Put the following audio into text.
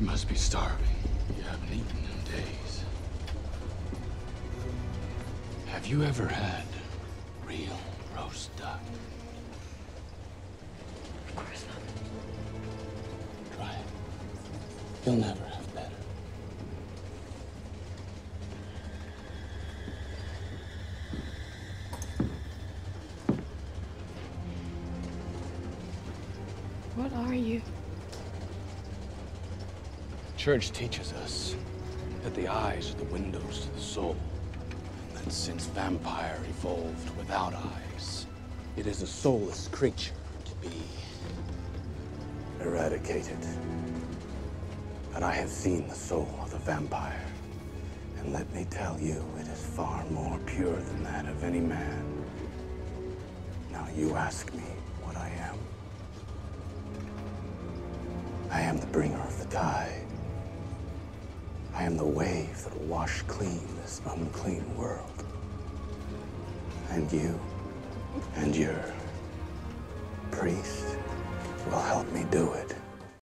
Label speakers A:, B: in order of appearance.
A: must be starving. You haven't eaten in days. Have you ever had real roast duck?
B: Of course not.
A: Try it. You'll never have better.
B: What are you?
A: Church teaches us that the eyes are the windows to the soul. And that since vampire evolved without eyes, it is a soulless creature to be eradicated. But I have seen the soul of the vampire. And let me tell you, it is far more pure than that of any man. Now you ask me what I am. I am the bringer of the tide. I am the wave that'll wash clean this unclean world. And you and your priest will help me do it.